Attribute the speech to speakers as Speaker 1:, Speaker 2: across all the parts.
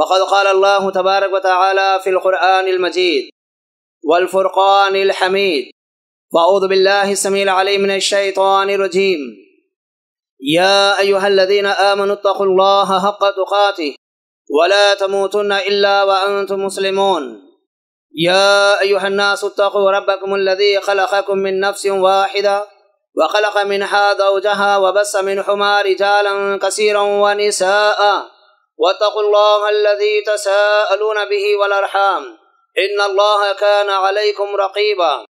Speaker 1: وقد قال الله تبارك وتعالى في القرآن المجيد والفرقان الحميد. وأعوذ بالله السميع العليم من الشيطان الرجيم. يا أيها الذين آمنوا اتقوا الله حق تقاته ولا تموتن إلا وأنتم مسلمون. يا أيها الناس اتقوا ربكم الذي خلقكم من نفس واحدة وخلق منها زوجها وبس منهما رجالا كثيرا ونساء. واتقوا الله الذي تساءلون به والأرحام. إن الله كان عليكم رقيبا.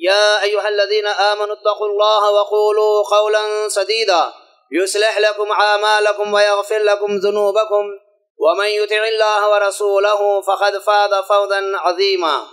Speaker 1: يا أيها الذين آمنوا اتقوا الله وقولوا قولا سديدا. يصلح لكم أعمالكم ويغفر لكم ذنوبكم. ومن يطع الله ورسوله فقد فاز فوزا عظيما.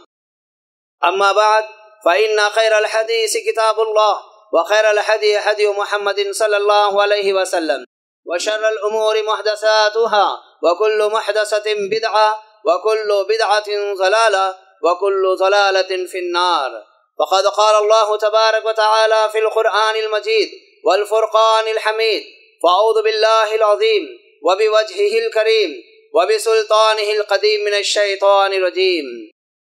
Speaker 1: أما بعد فإن خير الحديث كتاب الله وخير الحديث حديث محمد صلى الله عليه وسلم. وشر الأمور محدثاتها وكل محدثة بدعة وكل بدعة ضلالة وكل ضلالة في النار. وقد قال الله تبارك وتعالى في القرآن المجيد والفرقان الحميد فأعوذ بالله العظيم وبوجهه الكريم وبسلطانه القديم من الشيطان الرجيم.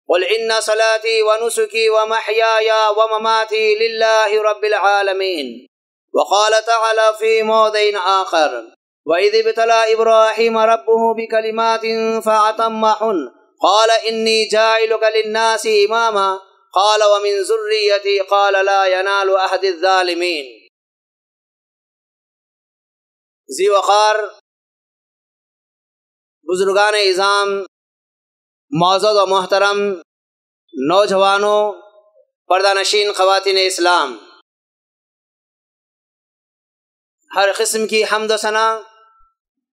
Speaker 1: قل إن صلاتي ونسكي ومحياي ومماتي لله رب العالمين. وقال تعالى في موضع آخر وإذ ابتلى إبراهيم ربه بكلمات فأتمهن قال إني جاعلك للناس إماما قال ومن ذريتي قال لا ينال أحد الظالمين. ذی وقار بزرگان اظام معزز و محترم نوجوانوں پردہ نشین خواتین اسلام۔ ہر قسم کی حمد و ثنا،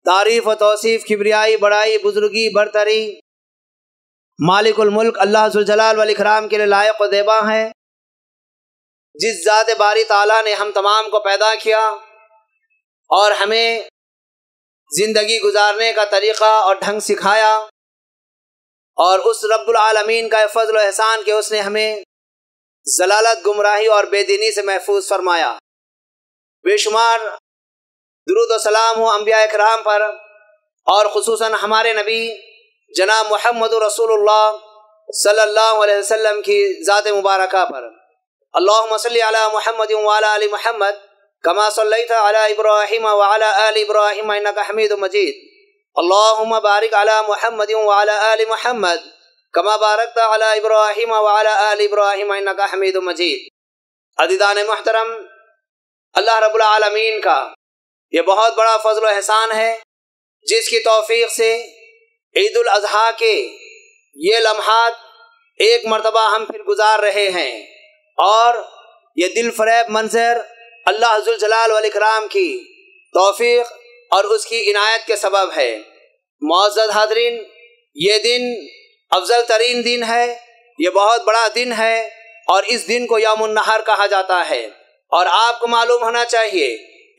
Speaker 1: تعریف و توصیف، کبریائی، بڑائی، بزرگی، برتری۔ مالک الملک، اللہ ذوالجلال والاکرام کے لیے لائق و دیبا ہے جس ذات باری تعالیٰ نے ہم تمام کو پیدا کیا اور ہمیں زندگی گزارنے کا طریقہ اور ڈھنگ سکھایا اور اس رب العالمین کا فضل و احسان کہ اس نے ہمیں ضلالت گمراہی اور بے دینی سے محفوظ فرمایا۔ بے شمار درود و سلام ہو انبیاء اکرام پر اور خصوصاً ہمارے نبی جناب محمد رسول اللہ صلی اللہ علیہ وسلم کی ذات مبارکہ پر۔ اللہم صلی علی محمد وعلی علی محمد کما صلیت علی ابراہیم وعلی آل ابراہیم انکا حمید مجید۔ اللہم بارک علی محمد وعلی آل محمد کما بارکت علی ابراہیم وعلی آل ابراہیم انکا حمید مجید۔ عدیدان محترم اللہ رب العالمین کا۔ یہ بہت بڑا فضل و احسان ہے۔ جس کی توفیق سے عید الاضحیٰ کے یہ لمحات ایک مرتبہ ہم پھر گزار رہے ہیں۔ اور یہ دل فریب منظر اللہ ذوالجلال والاکرام کی توفیق اور اس کی عنایت کے سبب ہے۔ معزز حاضرین، یہ دن افضل ترین دن ہے۔ یہ بہت بڑا دن ہے اور اس دن کو یوم النہر کہا جاتا ہے۔ اور آپ کو معلوم ہونا چاہیے،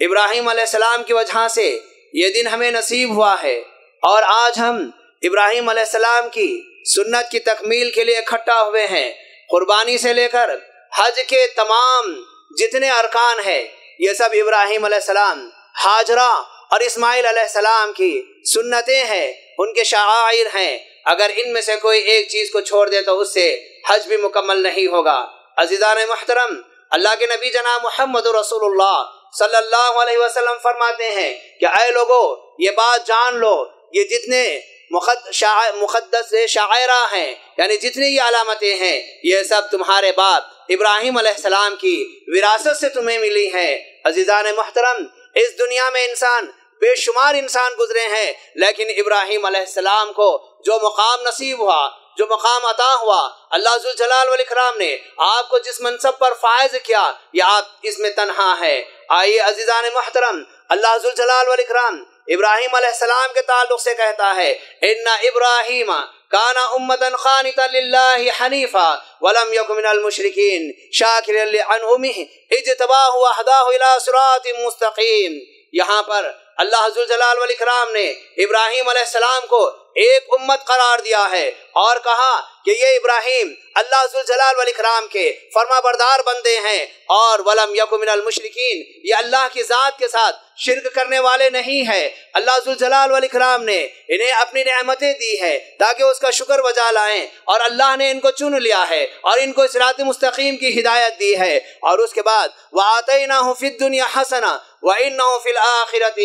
Speaker 1: ابراہیم علیہ السلام کی وجہ سے یہ دن ہمیں نصیب ہوا ہے اور آج ہم ابراہیم علیہ السلام کی سنت کی تکمیل کے لیے اکٹھا ہوئے ہیں۔ قربانی سے لے کر حج کے تمام جتنے ارکان ہیں، یہ سب ابراہیم علیہ السلام، حاجرہ اور اسماعیل علیہ السلام کی سنتیں ہیں، ان کے شعائر ہیں۔ اگر ان میں سے کوئی ایک چیز کو چھوڑ دے تو اس سے حج بھی مکمل نہیں ہوگا۔ عزیزان محترم اللہ کے نبی جناب محمد رسول اللہ صلی اللہ علیہ وسلم فرماتے ہیں کہ اے لوگو، یہ بات جان لو، یہ جتنے مقدس شاعرہ ہیں یعنی جتنی یہ علامتیں ہیں، یہ سب تمہارے باپ ابراہیم علیہ السلام کی وراثت سے تمہیں ملی ہیں۔ عزیزان محترم، اس دنیا میں انسان بے شمار انسان گزرے ہیں، لیکن ابراہیم علیہ السلام کو جو مقام نصیب ہوا جو مقام عطا ہوا، اللہ ذوالجلال والاکرام نے آپ کو جس منصب پر فائز کیا، یہ آپ اس میں تنہا ہے آئیے عزیزان محترم، اللہ ذوالجلال والاکرام ابراہیم علیہ السلام کے تعلق سے کہتا ہے، ان ابراہیم کانا امتن خانتا للہ حنیفا ولم یک من المشرکین شاکر لعنہمہ اجتباہ وحداہ الى صراط مستقیم۔ یہاں پر اللہ حضور جلال والاکرام نے ابراہیم علیہ السلام کو ایک امت قرار دیا ہے اور کہا کہ یہ ابراہیم اللہ حضور جلال والاکرام کے فرما بردار بندے ہیں اور ولم یکو من المشرکین، یہ اللہ کی ذات کے ساتھ شرک کرنے والے نہیں ہے اللہ حضور جلال والاکرام نے انہیں اپنی نعمتیں دی ہے تاکہ اس کا شکر بجا لائیں اور اللہ نے ان کو چن لیا ہے اور ان کو صراط مستقیم کی ہدایت دی ہے۔ اور اس کے بعد، وَآتَيْنَاهُ فِي الدُّنْيَا حَسَنًا وَإِنَّهُ فِي الْآخِرَةِ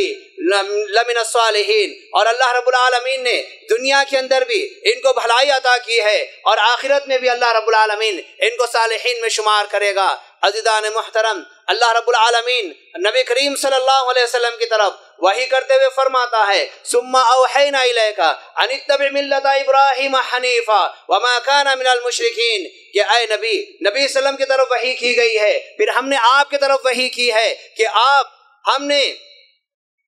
Speaker 1: لَمِنَ الصَّالِحِينَ۔ اور اللہ رب العالمین نے دنیا کے اندر بھی ان کو بھلائی عطا کی ہے اور آخرت میں بھی اللہ رب العالمین ان کو صالحین میں شمار کرے گا۔ عزیزان محترم، اللہ رب العالمین نبی کریم صلی اللہ علیہ وسلم کی طرف وہی کرتے ہوئے فرماتا ہے، ثم اوحینا الیکا ان اتبع ملت ابراہیم حنیفا وما کان من المشرکین کہ اے نبی نبی صلی اللہ علیہ وسلم کی طرف وحی کی گئی ہے۔ پھر ہم نے آپ کی طرف وحی کی ہے کہ آپ ہم نے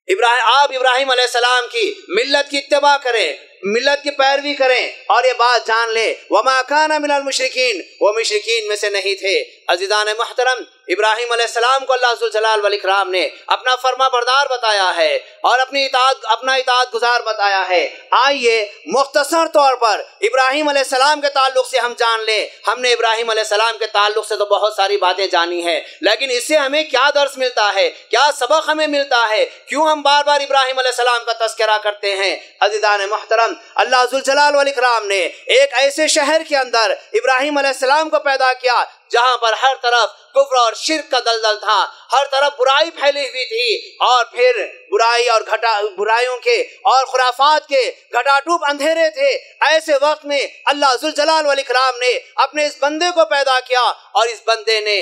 Speaker 1: ابراہیم آپ ابراہیم علیہ السلام کی ملت کی اتباع کریں۔ ملت کی پیروی کریں اور یہ بات جان لیں۔ وما کان من المشرکین وہ مشرکین میں سے نہیں تھے۔ عزیزان محترم، ابراہیم علیہ السلام کو اللہ جلال والاکرام نے اپنا فرما بردار بتایا ہے اور اپنی اطاعت، اپنا اطاعت گزار بتایا ہے۔ آئیے، مختصر طور پر ابراہیم علیہ السلام کے تعلق سے ہم جان لیں۔ ہم نے ابراہیم علیہ السلام کے تعلق سے تو بہت ساری باتیں جانی ہیں، لیکن اس سے ہمیں کیا درس ملتا ہے؟ کیا سبق ہمیں ملتا ہے؟ کیوں ہم بار بار ابراہیم علیہ السلام کا تذکرہ کرتے ہیں؟ عزیزان محترم اللہ جلال والاکرام نے ایک ایسے شہر کے اندر ابراہیم علیہ السلام کو پیدا کیا، جہاں پر ہر طرف کفر اور شرک کا دلدل تھا۔ ہر طرف برائی پھیلی ہوئی تھی اور پھر برائی اور گھٹا، برائیوں کے اور خرافات کے گھٹا گھٹاٹوپ اندھیرے تھے۔ ایسے وقت میں اللہ ذوالجلال والاکرام نے اپنے اس بندے کو پیدا کیا اور اس بندے نے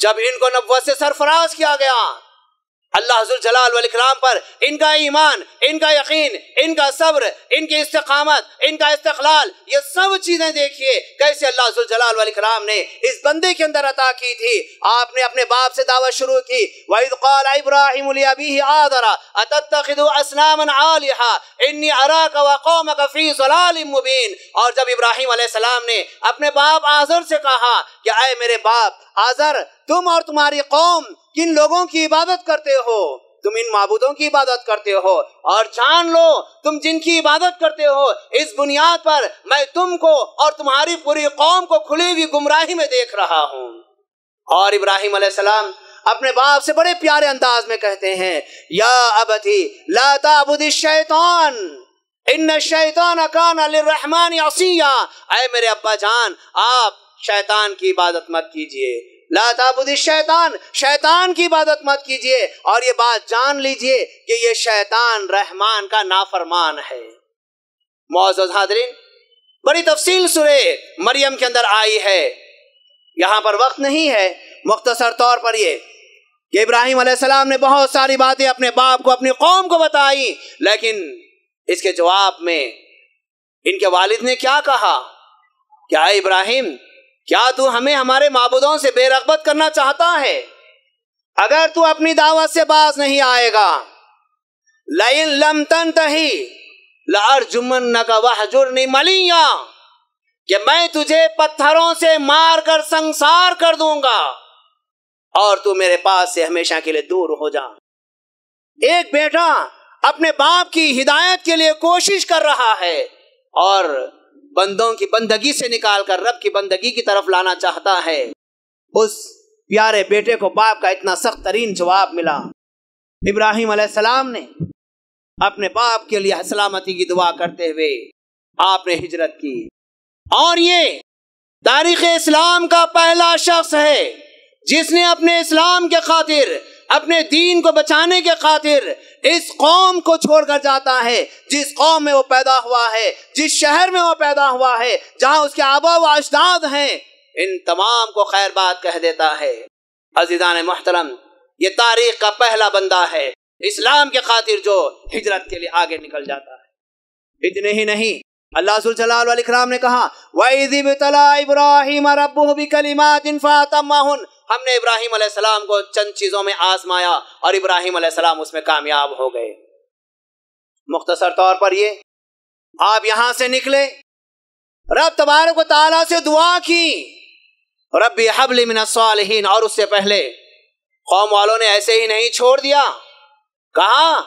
Speaker 1: جب ان کو نبوت سے سرفراز کیا گیا اللہ حضور جلال والاکرام پر ان کا ایمان، ان کا یقین، ان کا صبر، ان کی استقامت، ان کا استقلال، یہ سب چیزیں دیکھیے کیسے اللہ حضور جلال والاکرام نے اس بندے کے اندر عطا کی تھی۔ آپ نے اپنے باپ سے دعوت شروع کی۔ وَإِذْ قَالَ إِبْرَاهِمُ لِأَبِيهِ آدَرَ أَتَتَّخِذُ أَسْنَامًا عَالِحًا إِنِّي أَرَاكَ وَقَوْمَكَ فِي ظَلَالٍ مُبِينٍ۔ اور جب ابراہیم علیہ السلام نے اپنے باپ آزر سے کہا کہ اے میرے باپ آزر تم اور تمہاری قوم کن لوگوں کی عبادت کرتے ہو؟ تم ان معبودوں کی عبادت کرتے ہو۔ اور جان لو، تم جن کی عبادت کرتے ہو، اس بنیاد پر میں تم کو اور تمہاری پوری قوم کو کھلی ہوئی گمراہی میں دیکھ رہا ہوں۔ اور ابراہیم علیہ السلام اپنے باپ سے بڑے پیارے انداز میں کہتے ہیں، یا ابتی، لا تعبد الشیطان، ان الشیطان کان للرحمن عصیا۔ اے میرے ابا جان، آپ شیطان کی عبادت مت کیجیے۔ لا تعبد الشیطان، شیطان کی عبادت مت کیجیے، اور یہ بات جان لیجیے کہ یہ شیطان رحمان کا نافرمان ہے۔ معزز حاضرین، بڑی تفصیل سورہ مریم کے اندر آئی ہے۔ یہاں پر وقت نہیں ہے، مختصر طور پر یہ کہ ابراہیم علیہ السلام نے بہت ساری باتیں اپنے باپ کو، اپنی قوم کو بتائی، لیکن اس کے جواب میں ان کے والد نے کیا کہا؟ کیا ابراہیم کیا تو ہمیں ہمارے معبودوں سے بے رغبت کرنا چاہتا ہے؟ اگر تو اپنی دعوت سے باز نہیں آئے گا۔ لَإِن لَمْ تَنْتَهِ لَأَرْجُمَنَّكَ وَحْجُرْنِ مَلِيًّا کہ میں تجھے پتھروں سے مار کر سنسار کر دوں گا، اور تو میرے پاس سے ہمیشہ کے لیے دور ہو جا۔ ایک بیٹا اپنے باپ کی ہدایت کے لیے کوشش کر رہا ہے، اور بندوں کی بندگی سے نکال کر رب کی بندگی کی طرف لانا چاہتا ہے۔ اس پیارے بیٹے کو باپ کا اتنا سخت ترین جواب ملا۔ ابراہیم علیہ السلام نے اپنے باپ کے لیے سلامتی کی دعا کرتے ہوئے آپ نے ہجرت کی۔ اور یہ تاریخ اسلام کا پہلا شخص ہے جس نے اپنے اسلام کے خاطر اپنے دین کو بچانے کے خاطر اس قوم کو چھوڑ کر جاتا ہے۔ جس قوم میں وہ پیدا ہوا ہے، جس شہر میں وہ پیدا ہوا ہے، جہاں اس کے آبا و اجداد ہیں، ان تمام کو خیر بات کہہ دیتا ہے۔ عزیزان محترم، یہ تاریخ کا پہلا بندہ ہے۔ اسلام کے خاطر جو ہجرت کے لیے آگے نکل جاتا ہے۔ اتنے ہی نہیں، اللہ جلال علیہ السلام نے کہا، وَإِذِ بِتَلَا إِبْرَاهِيمَ رَبُّهُ بِكَلِمَاتٍ فَاتَمَّهُنْ ہم نے ابراہیم علیہ السلام کو چند چیزوں میں آزمایا اور ابراہیم علیہ السلام اس میں کامیاب ہو گئے۔ مختصر طور پر یہ، آپ یہاں سے نکلے۔ رب تبارک و تعالیٰ سے دعا کی۔ ربی حبل من الصالحین، اور اس سے پہلے قوم والوں نے ایسے ہی نہیں چھوڑ دیا۔ کہا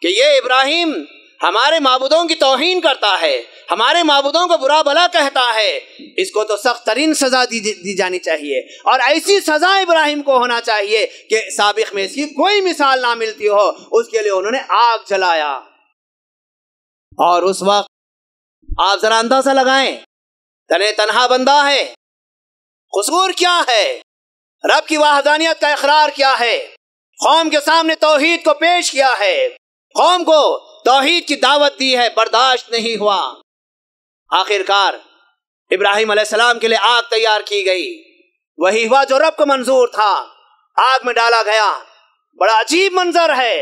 Speaker 1: کہ یہ ابراہیم ہمارے معبودوں کی توہین کرتا ہے ہمارے معبودوں کو برا بلا کہتا ہے۔ اس کو تو سخت ترین سزا دی, دی جانی چاہیے۔ اور ایسی سزا ابراہیم کو ہونا چاہیے کہ سابق میں اس کی کوئی مثال نہ ملتی ہو اس کے لیے انہوں نے آگ جلایا۔ اور اس وقت آپ ذرا اندازہ لگائیں تنے تنہا بندہ ہے۔ قصور کیا ہے؟ رب کی واحدانیت کا اقرار کیا ہے؟ قوم کے سامنے توحید کو پیش کیا ہے۔ قوم کو توحید کی دعوت دی ہے، برداشت نہیں ہوا۔ آخر کار ابراہیم علیہ السلام کے لیے آگ تیار کی گئی۔ وہی ہوا جو رب کو منظور تھا۔ آگ میں ڈالا گیا۔ بڑا عجیب منظر ہے۔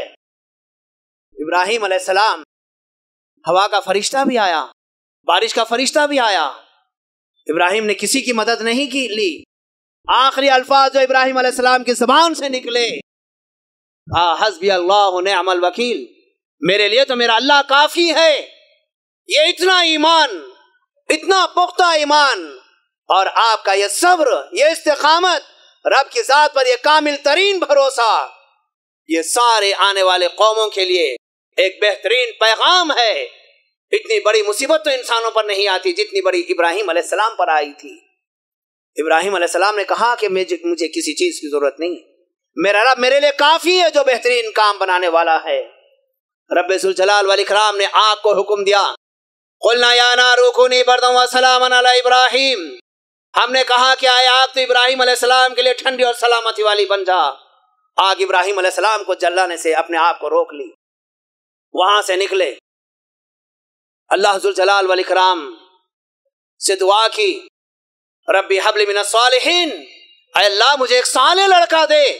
Speaker 1: ابراہیم علیہ السلام، ہوا کا فرشتہ بھی آیا۔ بارش کا فرشتہ بھی آیا۔ ابراہیم نے کسی کی مدد نہیں کی لی۔ آخری الفاظ جو ابراہیم علیہ السلام کی زبان سے نکلے۔ حسبی اللہ نعم الوکیل۔ میرے لیے تو میرا اللہ کافی ہے۔ یہ اتنا ایمان، اتنا پختہ ایمان۔ اور آپ کا یہ صبر، یہ استقامت، رب کی ذات پر یہ کامل ترین بھروسہ، یہ سارے آنے والے قوموں کے لیے ایک بہترین پیغام ہے۔ اتنی بڑی مصیبت تو انسانوں پر نہیں آتی جتنی بڑی ابراہیم علیہ السلام پر آئی تھی۔ ابراہیم علیہ السلام نے کہا کہ مجھے کسی چیز کی ضرورت نہیں۔ میرا رب میرے لیے کافی ہے جو بہترین کام بنانے والا ہے۔ رب سلجلال والاکرام نے آگ کو حکم دیا۔ قلنا یا نارو بردم و سلام علی ابراہیم۔ ہم نے کہا کہ آئے آگ تو ابراہیم علیہ السلام کے لیے ٹھنڈی اور سلامتی والی بن جا۔ آگ ابراہیم علیہ السلام کو جلانے سے اپنے آپ کو روک لی۔ وہاں سے نکلے۔ اللہ ذوالجلال والاکرام سے دعا کی۔ ربی حبل من الصالحین۔ اے اللہ، مجھے ایک صالح لڑکا دے۔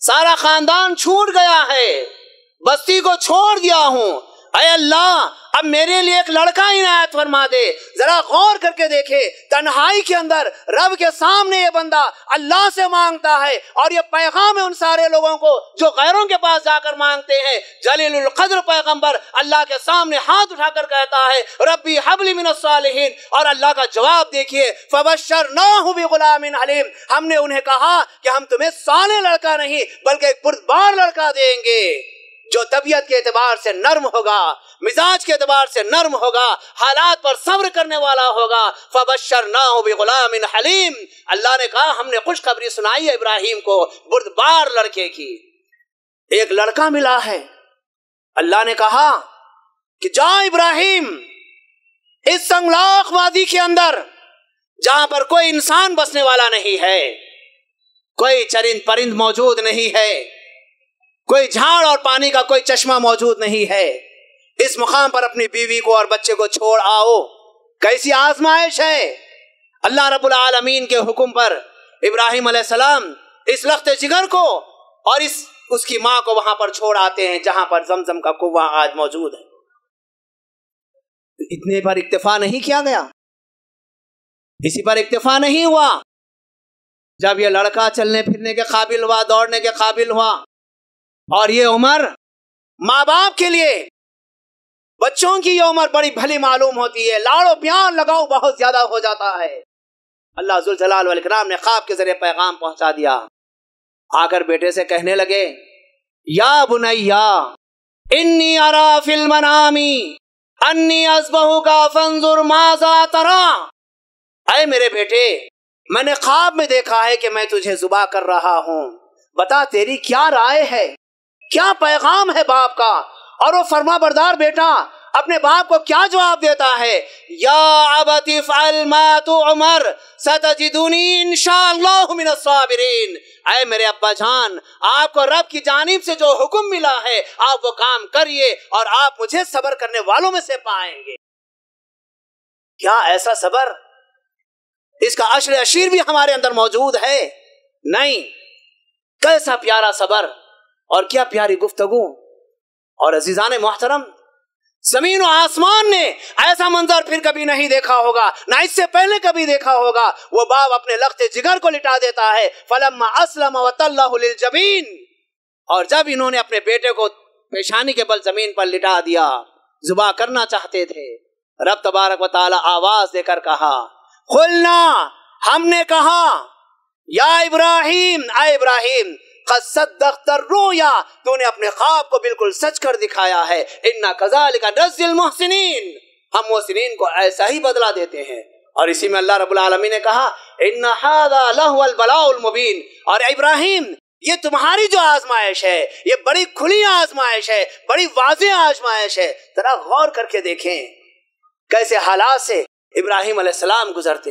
Speaker 1: سارا خاندان چھوٹ گیا ہے۔ بستی کو چھوڑ دیا ہوں۔ اے اللہ، اب میرے لیے ایک لڑکا عنایت فرما دے۔ ذرا غور کر کے دیکھے، تنہائی کے اندر رب کے سامنے یہ بندہ اللہ سے مانگتا ہے اور یہ پیغام ہے ان سارے لوگوں کو جو غیروں کے پاس جا کر مانگتے ہیں۔ جلیل القدر پیغمبر اللہ کے سامنے ہاتھ اٹھا کر کہتا ہے، ربی حبل من الصالحین۔ اور اللہ کا جواب دیکھیے فبشر نہ غلام حلیم ہم نے انہیں کہا کہ ہم تمہیں صالح لڑکا نہیں، بلکہ ایک بردبار لڑکا دیں گے۔ جو طبیعت کے اعتبار سے نرم ہوگا، مزاج کے اعتبار سے نرم ہوگا، حالات پر صبر کرنے والا ہوگا فبشر نہ ہو غلام حلیم اللہ نے کہا، ہم نے خوشخبری سنائی ہے ابراہیم کو، بردبار لڑکے کی۔ ایک لڑکا ملا ہے۔ اللہ نے کہا کہ جا ابراہیم، اس سنگلاخ وادی کے اندر، جہاں پر کوئی انسان بسنے والا نہیں ہے، کوئی چرند پرند موجود نہیں ہے۔ کوئی جھاڑ اور پانی کا کوئی چشمہ موجود نہیں ہے۔ اس مقام پر اپنی بیوی کو اور بچے کو چھوڑ آؤ۔ کیسی آزمائش ہے؟ اللہ رب العالمین کے حکم پر ابراہیم علیہ السلام اس لخت جگر کو اور اس اس کی ماں کو وہاں پر چھوڑ آتے ہیں جہاں پر زمزم کا کنواں آج موجود ہے۔ اتنے پر اکتفا نہیں کیا گیا؟ اسی پر اکتفا نہیں ہوا۔ جب یہ لڑکا چلنے پھرنے کے قابل ہوا، دوڑنے کے قابل ہوا اور یہ عمر ماں باپ کے لیے بچوں کی یہ عمر بڑی بھلی معلوم ہوتی ہے۔ لاڑو پیان لگاؤ بہت زیادہ ہو جاتا ہے۔ اللہ والاکرام نے خواب کے ذریعے پیغام پہنچا دیا۔ آ کر بیٹے سے کہنے لگے، یا بنیا، انی ارا فی المنامی، انی ازبہو کا فنظر مازا ترا۔ اے میرے بیٹے، میں نے خواب میں دیکھا ہے کہ میں تجھے زبا کر رہا ہوں۔ بتا تیری کیا رائے ہے؟ کیا پیغام ہے باپ کا؟ اور وہ فرما بردار بیٹا، اپنے باپ کو کیا جواب دیتا ہے؟ یا ابتی فعل ما تو عمر، ستجدونی انشاءاللہ من الصابرین۔ اے میرے ابا جان، آپ کو رب کی جانب سے جو حکم ملا ہے، آپ وہ کام کریے اور آپ مجھے صبر کرنے والوں میں سے پائیں گے۔ کیا ایسا صبر؟ اس کا عشر اشیر بھی ہمارے اندر موجود ہے؟ نہیں۔ کیسا پیارا صبر! اور کیا پیاری گفتگو. اور عزیزان محترم، زمین و آسمان نے ایسا منظر پھر کبھی نہیں دیکھا ہوگا، نہ اس سے پہلے کبھی دیکھا ہوگا۔ وہ باپ اپنے لخت جگر کو لٹا دیتا ہے۔ فلما اسلم للجبین۔ اور جب انہوں نے اپنے بیٹے کو پیشانی کے بل زمین پر لٹا دیا زبا کرنا چاہتے تھے۔ رب تبارک و تعالی آواز دے کر کہا کھلنا ہم نے کہا، یا ابراہیم، اے ابراہیم قد صدقت الرؤیا تو نے اپنے خواب کو بالکل سچ کر دکھایا ہے۔ انا کذالک نزل المحسنین۔ ہم محسنین کو ایسا ہی بدلا دیتے ہیں۔ اور اسی میں اللہ رب العالمین نے کہا، ان هذا له البلاء المبین اور ابراہیم، یہ تمہاری جو آزمائش ہے، یہ بڑی کھلی آزمائش ہے، بڑی واضح آزمائش ہے۔ ذرا غور کر کے دیکھیں۔ کیسے حالات سے ابراہیم علیہ السلام گزرتے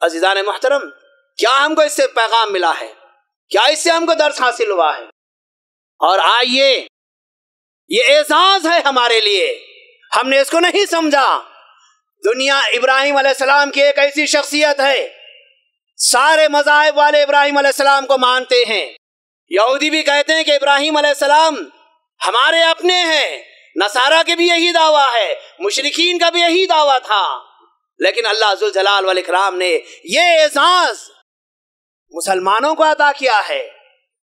Speaker 1: عزیزان محترم، کیا ہم کو اس سے پیغام ملا ہے؟ کیا اس سے ہم کو درس حاصل ہوا ہے؟ اور آئیے، یہ اعزاز ہے ہمارے لیے۔ ہم نے اس کو نہیں سمجھا۔ دنیا ابراہیم علیہ السلام کی ایک ایسی شخصیت ہے۔ سارے مذاہب والے ابراہیم علیہ السلام کو مانتے ہیں۔ یہودی بھی کہتے ہیں کہ ابراہیم علیہ السلام ہمارے اپنے ہیں۔ نصارہ کے بھی یہی دعویٰ ہے۔ مشرقین کا بھی یہی دعویٰ تھا۔ لیکن اللہ ذوالجلال والاکرام نے یہ اعزاز مسلمانوں کو عطا کیا ہے،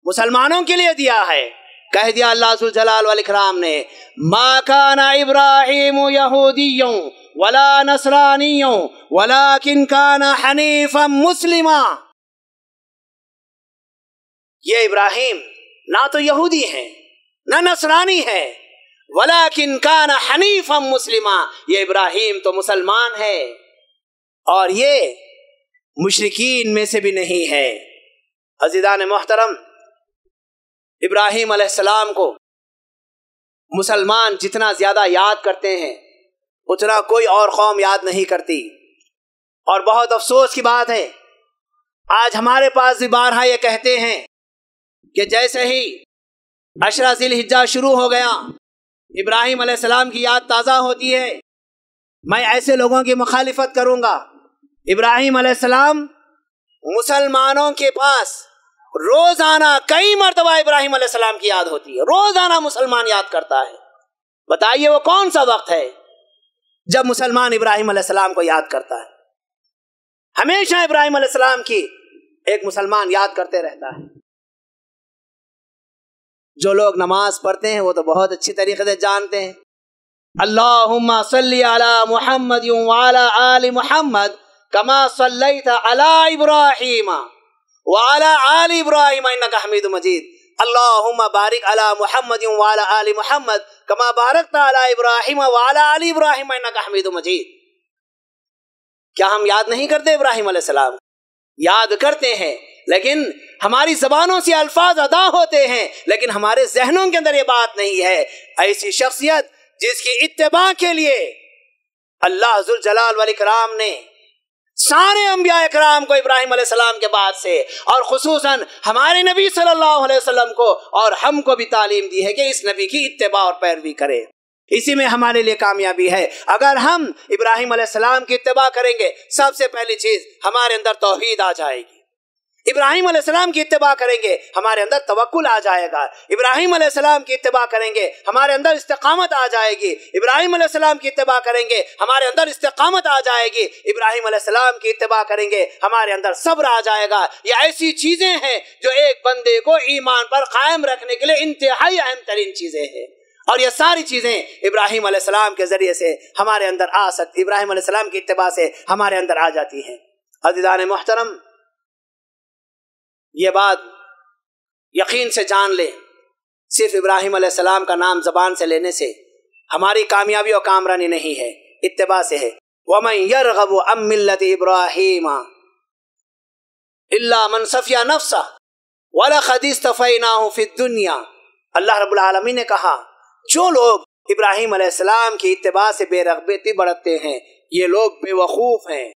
Speaker 1: مسلمانوں کے لیے دیا ہے۔ کہہ دیا اللہ ذوالجلال والاکرام نے، ما کان ابراہیم یہودیوں ولا نصرانیوں ولیکن کان حنیفا مسلما۔ یہ ابراہیم نہ تو یہودی ہیں، نہ نصرانی ہے ولیکن کان حنیفا مسلما۔ یہ ابراہیم تو مسلمان ہے اور یہ مشرقین میں سے بھی نہیں ہے۔ عزیزان محترم، ابراہیم علیہ السلام کو مسلمان جتنا زیادہ یاد کرتے ہیں، اتنا کوئی اور قوم یاد نہیں کرتی۔ اور بہت افسوس کی بات ہے، آج ہمارے پاس بھی بارہا یہ کہتے ہیں کہ جیسے ہی اشرا ذیل حجا شروع ہو گیا، ابراہیم علیہ السلام کی یاد تازہ ہوتی ہے۔ میں ایسے لوگوں کی مخالفت کروں گا۔ ابراہیم علیہ السلام مسلمانوں کے پاس روزانہ کئی مرتبہ ابراہیم علیہ السلام کی یاد ہوتی ہے۔ روزانہ مسلمان یاد کرتا ہے۔ بتائیے وہ کون سا وقت ہے جب مسلمان ابراہیم علیہ السلام کو یاد کرتا ہے؟ ہمیشہ ابراہیم علیہ السلام کی ایک مسلمان یاد کرتے رہتا ہے۔ جو لوگ نماز پڑھتے ہیں وہ تو بہت اچھی طریقے سے جانتے ہیں۔ اللہم صلی علی محمد وعلی آل محمد۔ کما صلیت علی ابراہیم وعلی آل ابراہیم انکا حمید مجید اللہم بارک علی محمد وعلی آل محمد کما بارکت علی ابراہیم وعلی آل ابراہیم انکا حمید مجید کیا ہم یاد نہیں کرتے ابراہیم علیہ السلام؟ یاد کرتے ہیں، لیکن ہماری زبانوں سے الفاظ ادا ہوتے ہیں، لیکن ہمارے ذہنوں کے اندر یہ بات نہیں ہے۔ ایسی شخصیت جس کی اتباع کے لیے اللہ جلال ذوالجلال والاکرام نے سارے انبیاء اکرام کو ابراہیم علیہ السلام کے بعد سے اور خصوصاً ہمارے نبی صلی اللہ علیہ وسلم کو اور ہم کو بھی تعلیم دی ہے کہ اس نبی کی اتباع اور پیروی کرے۔ اسی میں ہمارے لیے کامیابی ہے۔ اگر ہم ابراہیم علیہ السلام کی اتباع کریں گے، سب سے پہلی چیز ہمارے اندر توحید آ جائے گی۔ ابراہیم علیہ السلام کی اتباع کریں گے، ہمارے اندر توکل آ جائے گا۔ ابراہیم علیہ السلام کی اتباع کریں گے، ہمارے اندر استقامت آ جائے گی۔ ابراہیم علیہ السلام کی اتباع کریں گے، ہمارے اندر استقامت آ جائے گی۔ ابراہیم علیہ السلام کی اتباع کریں گے، ہمارے اندر صبر آ جائے گا۔ یہ ایسی چیزیں ہیں جو ایک بندے کو ایمان پر قائم رکھنے کے لیے انتہائی اہم ترین چیزیں ہیں۔ اور یہ ساری چیزیں ابراہیم علیہ السلام کے ذریعے سے ہمارے اندر آ سکتی ابراہیم علیہ السلام کی اتباع سے ہمارے اندر آ جاتی ہیں۔ عزیزان محترم یہ بات یقین سے جان لیں۔ صرف ابراہیم علیہ السلام کا نام زبان سے لینے سے ہماری کامیابی اور کامرانی نہیں ہے، اتباع سے ہے۔ وَمَن يَرْغَبُ أَم مِّلَّةِ إِبْرَاهِيمَ إِلَّا مَن صَفِيَ نَفْسَهُ وَلَقَدِ اسْتَفَيْنَاهُ فِي الدُّنْيَا۔ اللہ رب العالمین نے کہا، جو لوگ ابراہیم علیہ السلام کی اتباع سے بے رغبتی بڑھتے ہیں، یہ لوگ بے وقوف ہیں۔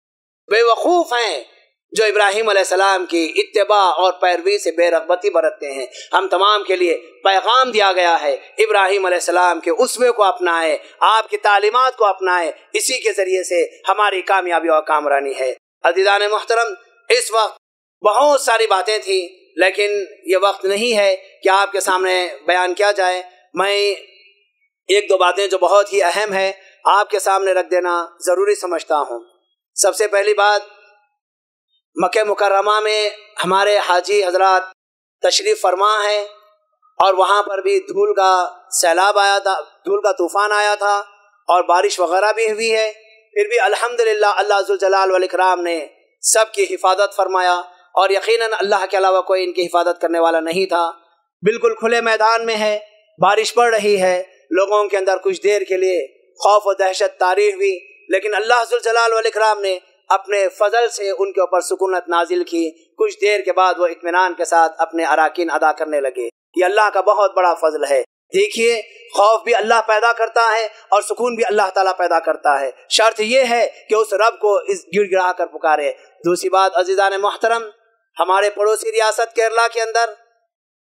Speaker 1: بے وقوف ہیں۔ جو ابراہیم علیہ السلام کی اتباع اور پیروی سے بے رغبتی برتتے ہیں۔ ہم تمام کے لیے پیغام دیا گیا ہے۔ ابراہیم علیہ السلام کے اسوے کو اپنائے آپ کی تعلیمات کو اپنائے اسی کے ذریعے سے ہماری کامیابی اور کامرانی ہے۔ عزیزان محترم، اس وقت بہت ساری باتیں تھیں، لیکن یہ وقت نہیں ہے کہ آپ کے سامنے بیان کیا جائے۔ میں ایک دو باتیں جو بہت ہی اہم ہے آپ کے سامنے رکھ دینا ضروری سمجھتا ہوں۔ سب سے پہلی بات مکہ مکرمہ میں ہمارے حاجی حضرات تشریف فرما ہے اور وہاں پر بھی دھول کا سیلاب آیا تھا، دھول کا طوفان آیا تھا اور بارش وغیرہ بھی ہوئی ہے۔ پھر بھی الحمد للہ اللہ جلال والاکرام نے سب کی حفاظت فرمایا اور یقیناً اللہ کے علاوہ کوئی ان کی حفاظت کرنے والا نہیں تھا۔ بالکل کھلے میدان میں ہے، بارش پڑ رہی ہے۔ لوگوں کے اندر کچھ دیر کے لیے خوف و دہشت تاریخ ہوئی، لیکن اللہ جلال والاکرام نے اپنے فضل سے ان کے اوپر سکونت نازل کی۔ کچھ دیر کے بعد وہ اطمینان کے ساتھ اپنے اراکین ادا کرنے لگے۔ یہ اللہ کا بہت بڑا فضل ہے۔ دیکھیے، خوف بھی اللہ پیدا کرتا ہے اور سکون بھی اللہ تعالیٰ پیدا کرتا ہے۔ شرط یہ ہے کہ اس رب کو اس گر گرا کر پکارے۔ دوسری بات، عزیزان محترم، ہمارے پڑوسی ریاست کیرلا کے اندر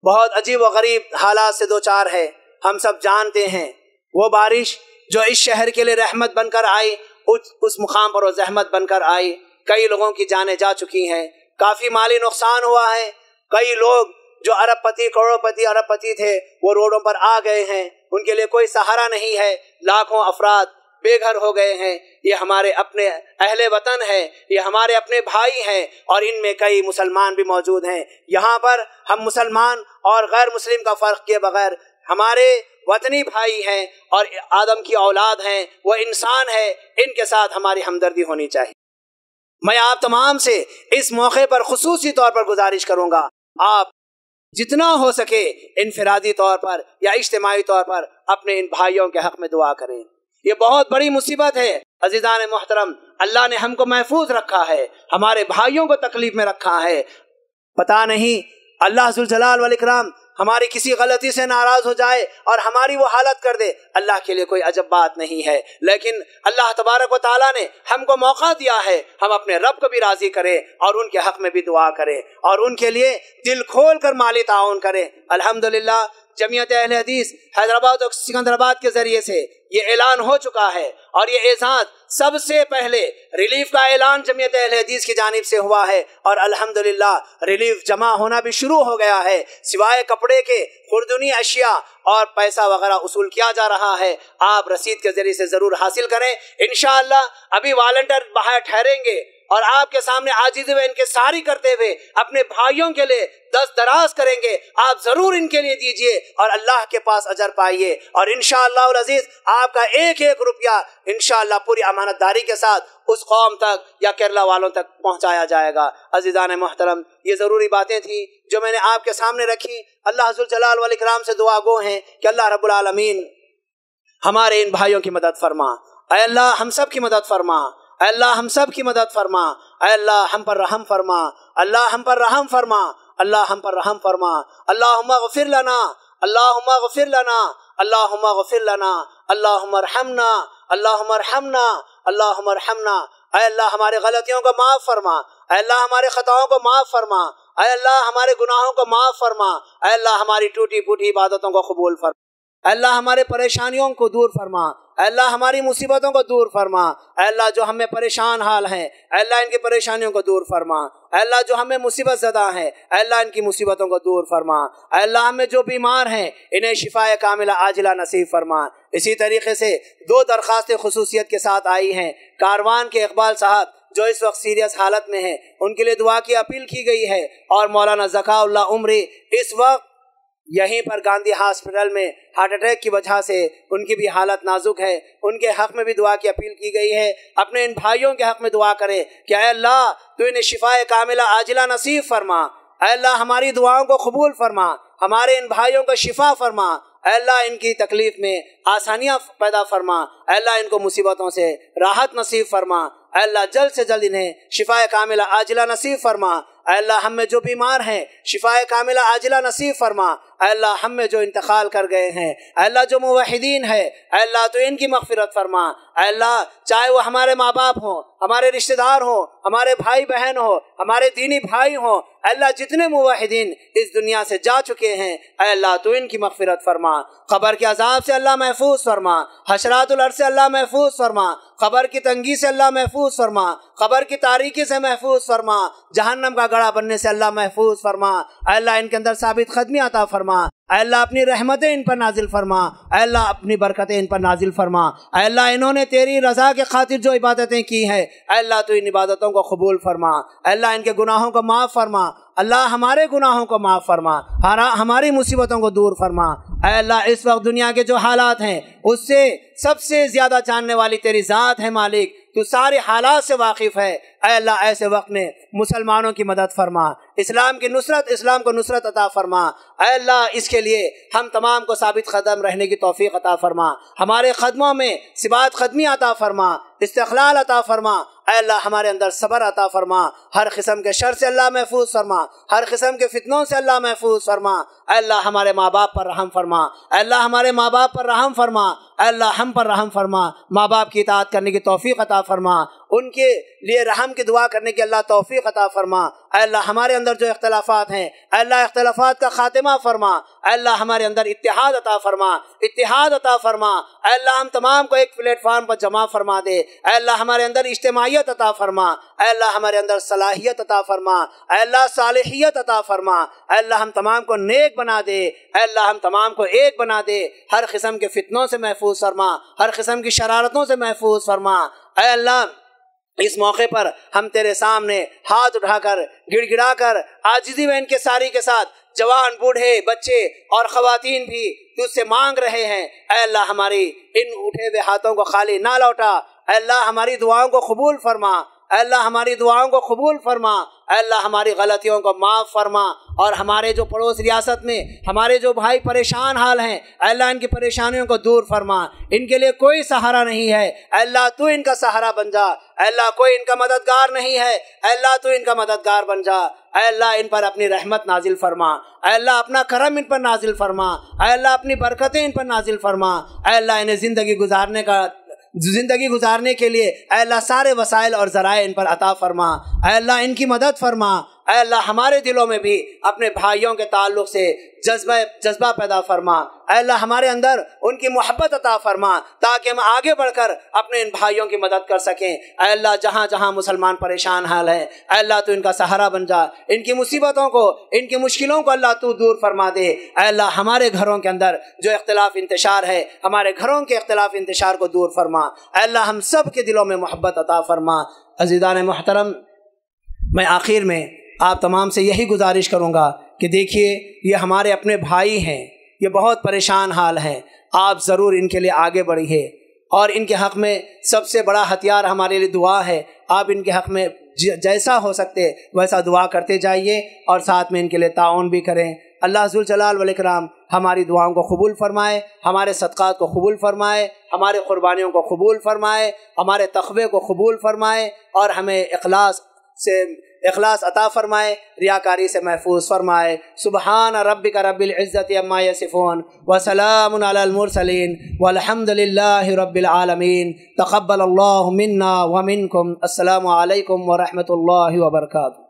Speaker 1: بہت عجیب و غریب حالات سے دو چار ہے ہم سب جانتے ہیں، وہ بارش جو اس شہر کے لیے رحمت بن کر آئی اس مقام پر وہ زحمت بن کر آئی۔ کئی لوگوں کی جانیں جا چکی ہیں۔ کافی مالی نقصان ہوا ہے۔ کئی لوگ جو ارب پتی کروڑ پتی ارب پتی تھے، وہ روڈوں پر آ گئے ہیں۔ ان کے لیے کوئی سہارا نہیں ہے۔ لاکھوں افراد بے گھر ہو گئے ہیں۔ یہ ہمارے اپنے اہل وطن ہیں۔ یہ ہمارے اپنے بھائی ہیں۔ اور ان میں کئی مسلمان بھی موجود ہیں۔ یہاں پر ہم مسلمان اور غیر مسلم کا فرق کے بغیر ہمارے وطنی بھائی ہیں اور آدم کی اولاد ہیں، وہ انسان ہے ان کے ساتھ ہماری ہمدردی ہونی چاہیے۔ میں آپ تمام سے اس موقع پر خصوصی طور پر گزارش کروں گا، آپ جتنا ہو سکے انفرادی طور پر یا اجتماعی طور پر اپنے ان بھائیوں کے حق میں دعا کریں۔ یہ بہت بڑی مصیبت ہے، عزیزان محترم، اللہ نے ہم کو محفوظ رکھا ہے، ہمارے بھائیوں کو تکلیف میں رکھا ہے۔ پتا نہیں، اللہ ذوالجلال والاکرام ہماری کسی غلطی سے ناراض ہو جائے اور ہماری وہ حالت کر دے، اللہ کے لیے کوئی عجب بات نہیں ہے۔ لیکن اللہ تبارک و تعالیٰ نے ہم کو موقع دیا ہے، ہم اپنے رب کو بھی راضی کریں اور ان کے حق میں بھی دعا کریں اور ان کے لیے دل کھول کر مالی تعاون کریں۔ الحمدللہ جمعیت اہل حدیث حیدرآباد اور سکندر آباد کے ذریعے سے یہ اعلان ہو چکا ہے اور یہ اعزاز سب سے پہلے ریلیف کا اعلان جمعیت اہل حدیث کی جانب سے ہوا ہے اور الحمدللہ ریلیف جمع ہونا بھی شروع ہو گیا ہے سوائے کپڑے کے، خوردنی اشیاء اور پیسہ وغیرہ اصول کیا جا رہا ہے۔ آپ رسید کے ذریعے سے ضرور حاصل کریں۔ انشاءاللہ ابھی والنٹر باہر ٹھہریں گے۔ اور آپ کے سامنے آجیز ہوئے، ان کے ساری کرتے ہوئے اپنے بھائیوں کے لیے دس دراز کریں گے۔ آپ ضرور ان کے لیے دیجیے اور اللہ کے پاس اجر پائیے۔ اور انشاءاللہ العزیز، آپ کا ایک ایک روپیہ انشاءاللہ پوری امانت داری کے ساتھ اس قوم تک یا کیرلا والوں تک پہنچایا جائے گا۔ عزیزان محترم، یہ ضروری باتیں تھیں جو میں نے آپ کے سامنے رکھی۔ اللہ حضر جلال والاکرام سے دعا گو ہیں کہ اللہ رب العالمین ہمارے ان بھائیوں کی مدد فرما۔ اے اللہ، ہم سب کی مدد فرما۔ اے اللہ ہم سب کی مدد فرما۔ اے اللہ ہم پر رحم فرما۔ اللہ ہم پر رحم فرما۔ اللہ ہم پر رحم فرما۔ اللہ غفر لنا۔ اللہ غفر لنا۔ اللہ غفر لنا۔ اللہ رحمنا اللہ رحمنا اللہ رحمنا اے اللہ ہمارے غلطیوں کو معاف فرما۔ اے اللہ ہمارے خطاؤں کو معاف فرما۔ اے اللہ ہمارے گناہوں کو معاف فرما۔ اے اللہ ہماری ٹوٹی پھوٹی عبادتوں کو قبول فرما۔ اللہ ہمارے پریشانیوں کو دور فرما۔ اللہ ہماری مصیبتوں کو دور فرما۔ اللہ جو ہمیں پریشان حال ہیں اللہ ان کی پریشانیوں کو دور فرما۔ اللہ جو ہمیں مصیبت زدہ ہیں اللہ ان کی مصیبتوں کو دور فرما۔ اللہ ہمیں جو بیمار ہیں، انہیں شفا کاملہ عاجلہ نصیب فرما۔ اسی طریقے سے دو درخواستیں خصوصیت کے ساتھ آئی ہیں۔ کاروان کے اقبال صاحب جو اس وقت سیریس حالت میں ہیں، ان کے لیے دعا کی اپیل کی گئی ہے۔ اور مولانا زکا اللہ عمری اس وقت یہیں پر گاندھی ہاسپٹل میں ہارٹ اٹیک کی وجہ سے ان کی بھی حالت نازک ہے۔ ان کے حق میں بھی دعا کی اپیل کی گئی ہے۔ اپنے ان بھائیوں کے حق میں دعا کرے کہ اے اللہ، تو انہیں شفا کاملہ عاجلہ نصیب فرما۔ اے اللہ، ہماری دعاؤں کو قبول فرما۔ ہمارے ان بھائیوں کو شفا فرما۔ اے اللہ، ان کی تکلیف میں آسانیاں پیدا فرما۔ اے اللہ، ان کو مصیبتوں سے راحت نصیب فرما۔ اے اللہ، جلد سے جلد انہیں شفا کاملہ عاجلہ نصیب فرما۔ اے اللہ ہم میں جو بیمار ہیں شفا کاملہ عاجلہ نصیب فرما۔ اے اللہ ہم میں جو انتقال کر گئے ہیں۔ اے اللہ جو موحدین ہے اے اللہ تو ان کی مغفرت فرما۔ اے اللہ چاہے وہ ہمارے ماں باپ ہوں، ہمارے رشتہ دار ہوں، ہمارے بھائی بہن ہوں، ہمارے دینی بھائی ہوں، اے اللہ جتنے موحدین اس دنیا سے جا چکے ہیں، اے اللہ تو ان کی مغفرت فرما۔ خبر کے عذاب سے اللہ محفوظ فرما، حشرات الر سے اللہ محفوظ فرما۔ قبر کی تنگی سے اللہ محفوظ فرما، قبر کی تاریکی سے محفوظ فرما، جہنم کا گڑا بننے سے اللہ محفوظ فرما۔ اے اللہ، ان کے اندر ثابت خدمی عطا فرما۔ اے اللہ اپنی رحمتیں ان پر نازل فرما۔ اے اللہ اپنی برکتیں ان پر نازل فرما۔ اے اللہ انہوں نے تیری رضا کے خاطر جو عبادتیں کی ہیں، اے اللہ تو ان عبادتوں کو قبول فرما۔ اے اللہ ان کے گناہوں کو معاف فرما۔ اللہ ہمارے گناہوں کو معاف فرما۔ ہماری مصیبتوں کو دور فرما۔ اے اللہ اس وقت دنیا کے جو حالات ہیں، اس سے سب سے زیادہ جاننے والی تیری ذات ہے مالک۔ تو سارے حالات سے واقف ہے۔ اے اللہ، ایسے وقت میں مسلمانوں کی مدد فرما، اسلام کی نصرت، اسلام کو نصرت عطا فرما۔ اے اللہ، اس کے لیے ہم تمام کو ثابت قدم رہنے کی توفیق عطا فرما۔ ہمارے قدموں میں سبات قدمی عطا فرما، استقلال عطا فرما۔ اے اللہ، ہمارے اندر صبر عطا فرما۔ ہر قسم کے شر سے اللہ محفوظ فرما۔ ہر قسم کے فتنوں سے اللہ محفوظ فرما۔ اے اللہ، ہمارے ماں باپ پر رحم فرما۔ اے اللہ، ہمارے ماں باپ پر رحم فرما۔ اے اللہ، ہم پر رحم فرما۔ ماں باپ کی اطاعت کرنے کی توفیق عطا فرما۔ ان کے لیے رحم کی دعا کرنے کی اللہ توفیق عطا فرما اے اللہ ہمارے اندر جو اختلافات ہیں اے اللہ اختلافات کا خاتمہ فرما اے اللہ ہمارے اندر اتحاد عطا فرما اتحاد عطا فرما اے اللہ ہم تمام کو ایک پلیٹ فارم پر جمع فرما دے اے اللہ ہمارے اندر اجتماعیت عطا فرما اے اللہ ہمارے اندر صلاحیت عطا فرما اے اللہ صالحیت عطا فرما اے اللہ ہم تمام کو نیک بنا دے اے اللہ ہم تمام کو ایک بنا دے ہر قسم کے فتنوں سے محفوظ فرما ہر قسم کی شرارتوں سے محفوظ فرما اے اللہ اس موقع پر ہم تیرے سامنے ہاتھ اٹھا کر گڑ گڑا کر، آجزی بہن کے ساری کے ساتھ جوان، بوڑھے، بچے اور خواتین بھی تجھ سے مانگ رہے ہیں۔ اے اللہ ہماری ان اٹھے ہوئے ہاتھوں کو خالی نہ لوٹا۔ اے اللہ ہماری دعاؤں کو قبول فرما۔ اے اللہ ہماری دعاؤں کو قبول فرما اے اللہ ہماری غلطیوں کو معاف فرما اور ہمارے جو پڑوس ریاست میں ہمارے جو بھائی پریشان حال ہیں اے اللہ ان کی پریشانیوں کو دور فرما ان کے لیے کوئی سہارا نہیں ہے اے اللہ تو ان کا سہارا بن جا اے اللہ کوئی ان کا مددگار نہیں ہے اے اللہ تو ان کا مددگار بن جا اے اللہ ان پر اپنی رحمت نازل فرما اے اللہ اپنا کرم ان پر نازل فرما اے اللہ اپنی برکتیں ان پر نازل فرما اے اللہ انہیں زندگی گزارنے کا زندگی گزارنے کے لیے، اے اللہ سارے وسائل اور ذرائع ان پر عطا فرما۔ اے اللہ ان کی مدد فرما۔ اے اللہ، ہمارے دلوں میں بھی اپنے بھائیوں کے تعلق سے جذبہ جذبہ پیدا فرما۔ اے اللہ، ہمارے اندر ان کی محبت عطا فرما تاکہ ہم آگے بڑھ کر اپنے ان بھائیوں کی مدد کر سکیں۔ اے اللہ، جہاں جہاں مسلمان پریشان حال ہے اے اللہ تو ان کا سہارا بن جا۔ ان کی مصیبتوں کو، ان کی مشکلوں کو اللہ تو دور فرما دے۔ اے اللہ، ہمارے گھروں کے اندر جو اختلاف انتشار ہے، ہمارے گھروں کے اختلاف انتشار کو دور فرما۔ اے اللہ، ہم سب کے دلوں میں محبت عطا فرما۔ عزیزان محترم، میں آخر میں آپ تمام سے یہی گزارش کروں گا کہ دیکھیے، یہ ہمارے اپنے بھائی ہیں۔ یہ بہت پریشان حال ہیں۔ آپ ضرور ان کے لیے آگے بڑھیے۔ اور ان کے حق میں سب سے بڑا ہتھیار ہمارے لیے دعا ہے۔ آپ ان کے حق میں جی، جیسا ہو سکتے، ویسا دعا کرتے جائیے اور ساتھ میں ان کے لیے تعاون بھی کریں۔ اللہ حضول جلال ولیہ ہماری دعاؤں کو قبول فرمائے، ہمارے صدقات کو قبول فرمائے، ہمارے قربانیوں کو قبول فرمائے، ہمارے تخوے کو قبول فرمائے اور ہمیں اخلاص سے اخلاص عطا فرمائے، ریاکاری سے محفوظ فرمائے۔ سبحان رب کا رب العزت عما یصفون وسلام علی المرسلین والحمد للہ رب العالمین۔ تقبل اللہ منا ومنکم۔ السلام علیکم ورحمۃ اللہ وبرکاتہ۔